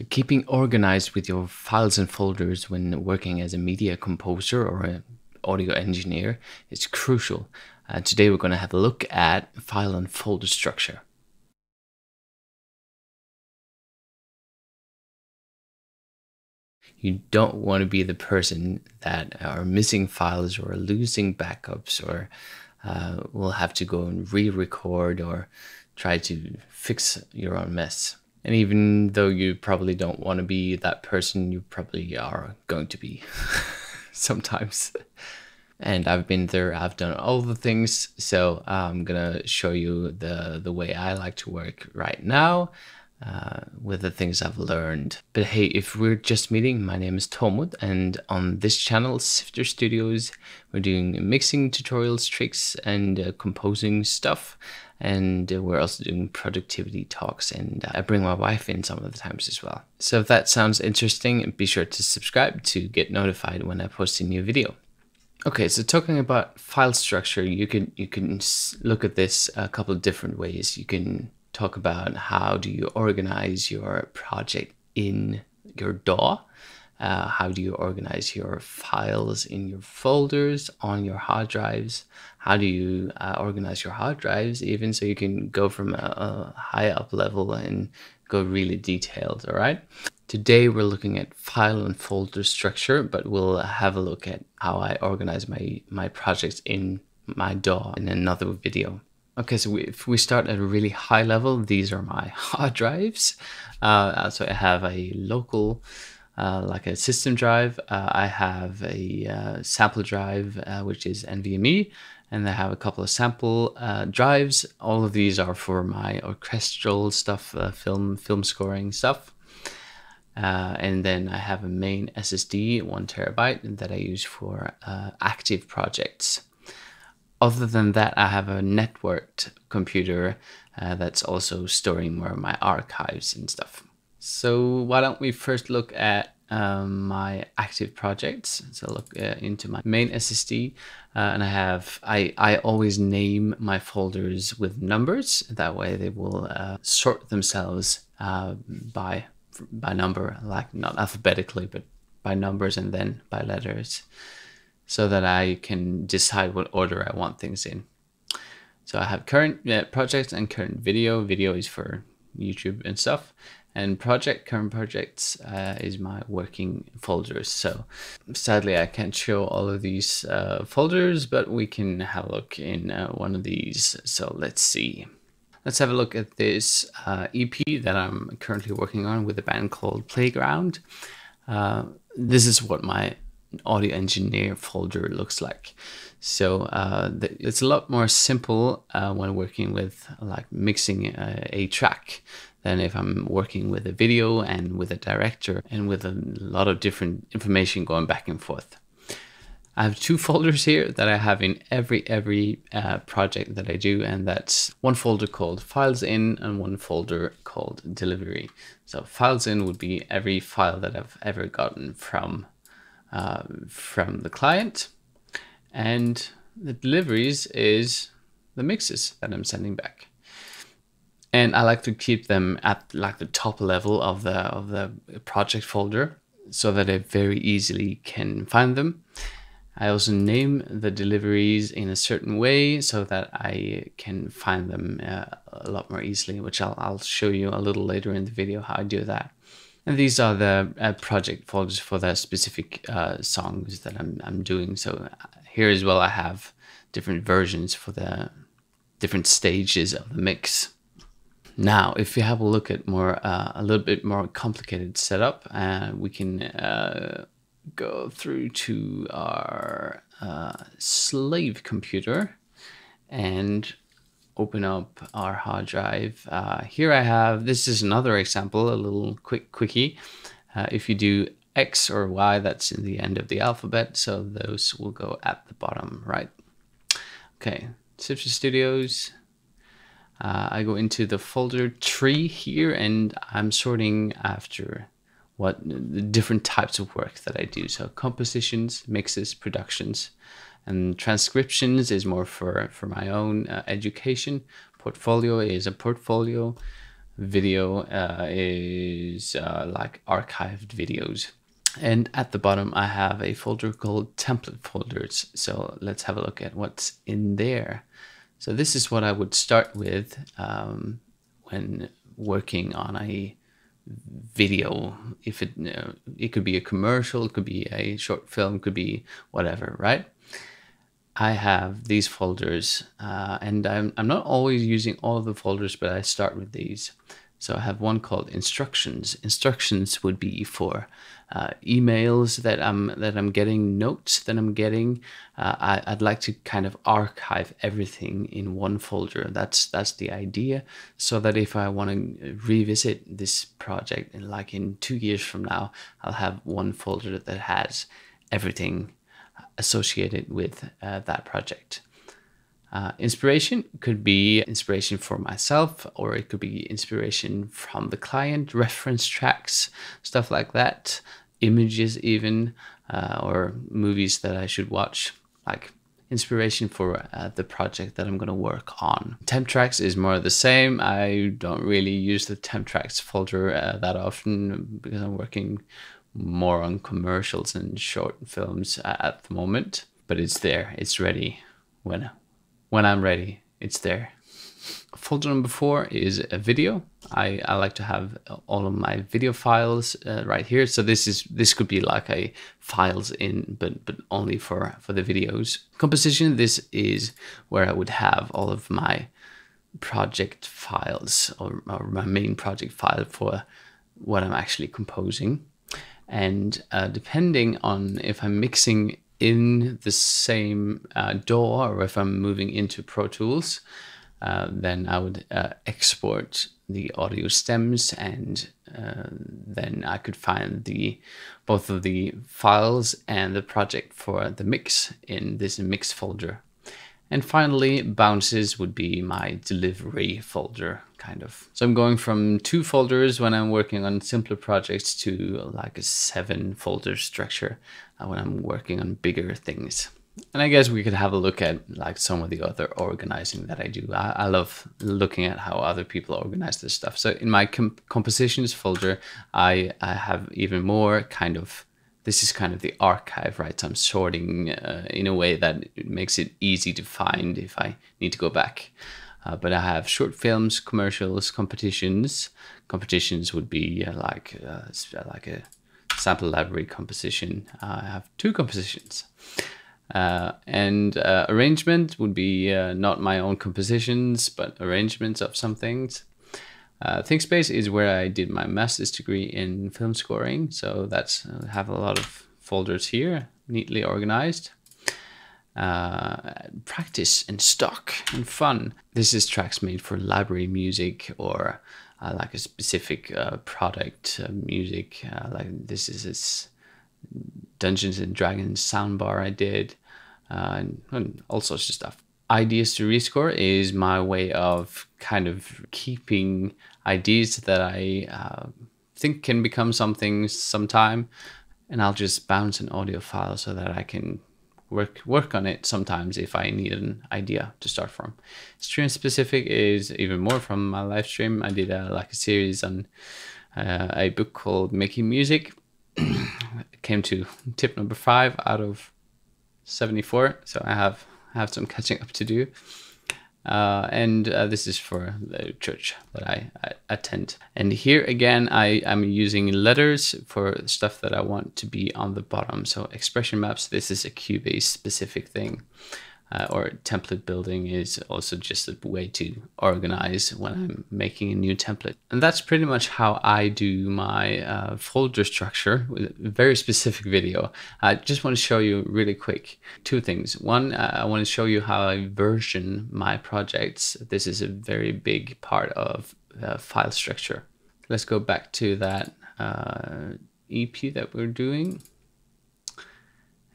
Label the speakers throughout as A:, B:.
A: So keeping organized with your files and folders when working as a media composer or an audio engineer is crucial. And today we're going to have a look at file and folder structure. You don't want to be the person that are missing files or losing backups or uh, will have to go and re-record or try to fix your own mess. And even though you probably don't want to be that person, you probably are going to be sometimes. And I've been there, I've done all the things. So I'm gonna show you the, the way I like to work right now uh, with the things I've learned. But hey, if we're just meeting, my name is Tormod, and on this channel, Sifter Studios, we're doing mixing tutorials, tricks, and uh, composing stuff. And uh, we're also doing productivity talks, and I bring my wife in some of the times as well. So if that sounds interesting, be sure to subscribe to get notified when I post a new video. Okay, so talking about file structure, you can you can look at this a couple of different ways. You can talk about how do you organize your project in your DAW. Uh, how do you organize your files in your folders on your hard drives? How do you uh, organize your hard drives even so you can go from a, a high up level and go really detailed, all right? Today we're looking at file and folder structure, but we'll have a look at how I organize my, my projects in my DAW in another video. Okay, so we, if we start at a really high level, these are my hard drives. Uh, so I have a local, uh, like a system drive. Uh, I have a uh, sample drive, uh, which is NVMe, and I have a couple of sample uh, drives. All of these are for my orchestral stuff, film, film scoring stuff. and then I have a main SSD, one terabyte, that I use for active projects other than that, I have a networked computer uh, that's also storing more of my archives and stuff. So why don't we first look at um, my active projects. So look uh, into my main SSD uh, and I have, I, I always name my folders with numbers. That way they will uh, sort themselves uh, by, by number, like not alphabetically, but by numbers and then by letters so that I can decide what order I want things in. So I have current uh, projects and current video. Video is for YouTube and stuff. And project, current projects uh, is my working folders. So sadly, I can't show all of these uh, folders, but we can have a look in uh, one of these. So let's see. Let's have a look at this uh, EP that I'm currently working on with a band called Playground. Uh, this is what my audio engineer folder looks like. So uh, it's a lot more simple uh, when working with like mixing a, a, track than if I'm working with a video and with a director and with a lot of different information going back and forth. I have two folders here that I have in every every uh, project that I do, and that's one folder called Files In and one folder called Delivery. So Files In would be every file that I've ever gotten from uh, from the client. And the deliveries is the mixes that I'm sending back. And I like to keep them at like the top level of the of the project folder so that I very easily can find them. I also name the deliveries in a certain way so that I can find them uh, a lot more easily, which I'll, I'll show you a little later in the video how I do that. And these are the uh, project folders for the specific uh, songs that I'm, I'm doing. So uh, here as well, I have different versions for the different stages of the mix. Now, if we have a look at more uh, a little bit more complicated setup, uh, we can uh, go through to our slave computer and open up our hard drive. Uh, here I have, this is another example, a little quick quickie. Uh, if you do X or Y, that's in the end of the alphabet, so those will go at the bottom right. Okay, Sifter Studios. Uh, I go into the folder tree here and I'm sorting after what the different types of work that I do. So compositions, mixes, productions, and transcriptions is more for for my own uh, education portfolio is a portfolio video uh, is uh, like archived videos. And at the bottom, I have a folder called template folders. So let's have a look at what's in there. So this is what I would start with um, when working on a video. If it uh, it could be a commercial, it could be a short film, could be whatever, right? I have these folders, uh, and I'm I'm not always using all of the folders, but I start with these. So I have one called instructions. Instructions would be for uh, emails that I'm that I'm getting, notes that I'm getting. Uh, I, would like to kind of archive everything in one folder. That's that's the idea, so that if I want to revisit this project, in like in two years from now, I'll have one folder that has everything associated with uh, that project. Uh, inspiration could be inspiration for myself, or it could be inspiration from the client, reference tracks, stuff like that, images, even, uh, or movies that I should watch, like inspiration for uh, the project that I'm going to work on. Temp tracks is more of the same. I don't really use the temp tracks folder uh, that often because I'm working more on commercials and short films at the moment, but it's there. It's ready when when I'm ready, it's there. Folder number four is a video. I, I like to have all of my video files uh, right here. So this is this could be like a files in, but but only for for the videos. Composition. This is where I would have all of my project files or, or my main project file for what I'm actually composing. And uh, depending on if I'm mixing in the same uh, DAW or if I'm moving into Pro Tools, uh, then I would uh, export the audio stems and uh, then I could find the both of the files and the project for the mix in this mix folder. And finally, bounces would be my delivery folder, kind of. So I'm going from two folders when I'm working on simpler projects to like a seven folder structure uh, when I'm working on bigger things. And I guess we could have a look at like some of the other organizing that I do. I, I love looking at how other people organize this stuff. So in my comp compositions folder, I, I have even more kind of this is kind of the archive, right? So I'm sorting uh, in a way that makes it easy to find if I need to go back. Uh, but I have short films, commercials, competitions. Competitions would be uh, like uh, like a sample library composition. I have two compositions. Uh, and uh, arrangement would be not my own compositions, but arrangements of some things. Uh, ThinkSpace is where I did my master's degree in film scoring. So that's uh, have a lot of folders here, neatly organized. Uh, practice and stock and fun. This is tracks made for library music or uh, like a specific uh, product uh, music. Uh, like this is this Dungeons and Dragons soundbar I did, and, and all sorts of stuff ideas to rescore is my way of kind of keeping ideas that I uh, think can become something sometime, and I'll just bounce an audio file so that I can work work on it sometimes if I need an idea to start from. Stream specific is even more from my live stream. I did a, like a series on uh, a book called Making Music. Came to tip number five out of 74, so I have have some catching up to do. Uh, and uh, this is for the church that I, I, attend. And here again, I am using letters for stuff that I want to be on the bottom. So expression maps, this is a Cubase specific thing uh, or template building is also just a way to organize when I'm making a new template. And that's pretty much how I do my uh, folder structure with a very specific video. I just want to show you really quick two things. One, uh, I want to show you how I version my projects. This is a very big part of uh, file structure. Let's go back to that uh, EP that we're doing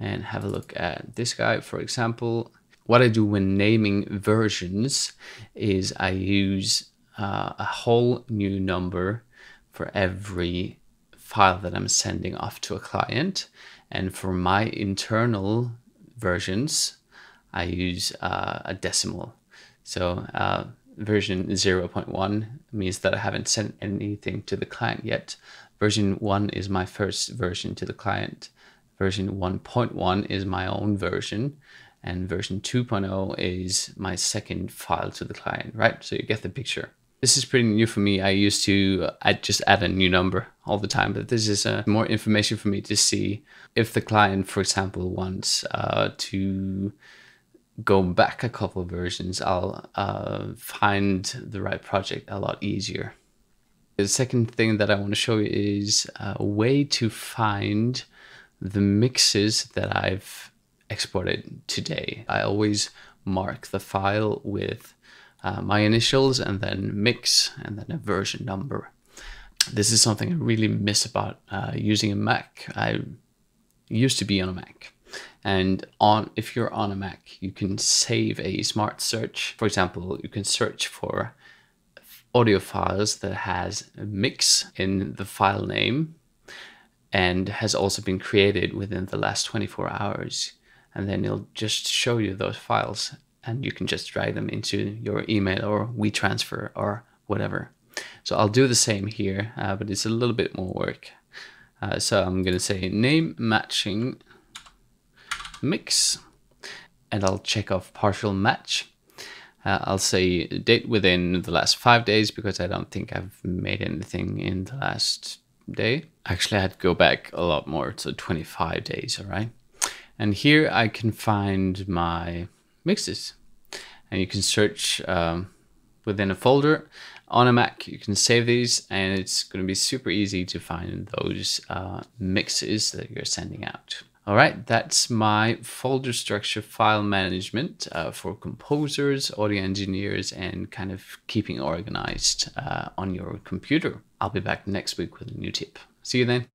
A: and have a look at this guy, for example what I do when naming versions is I use uh, a whole new number for every file that I'm sending off to a client. And for my internal versions, I use uh, a decimal. So uh, version 0.1 means that I haven't sent anything to the client yet. Version 1 is my first version to the client. Version 1.1 is my own version. And version 2.0 is my second file to the client, right? So you get the picture. This is pretty new for me. I used to add, just add a new number all the time, but this is uh, more information for me to see if the client, for example, wants uh, to go back a couple versions, I'll uh, find the right project a lot easier. The second thing that I want to show you is a way to find the mixes that I've exported today. I always mark the file with uh, my initials and then mix and then a version number. This is something I really miss about uh, using a Mac. I used to be on a Mac. And on if you're on a Mac, you can save a smart search. For example, you can search for audio files that has mix in the file name and has also been created within the last 24 hours. And then it'll just show you those files and you can just drag them into your email or WeTransfer or whatever. So I'll do the same here, uh, but it's a little bit more work. Uh, so I'm going to say name matching mix and I'll check off partial match. Uh, I'll say date within the last five days because I don't think I've made anything in the last day. Actually, I had to go back a lot more, so 25 days, all right? And here I can find my mixes and you can search um, within a folder on a Mac. You can save these and it's going to be super easy to find those uh, mixes that you're sending out. All right, that's my folder structure file management uh, for composers, audio engineers, and kind of keeping organized uh, on your computer. I'll be back next week with a new tip. See you then.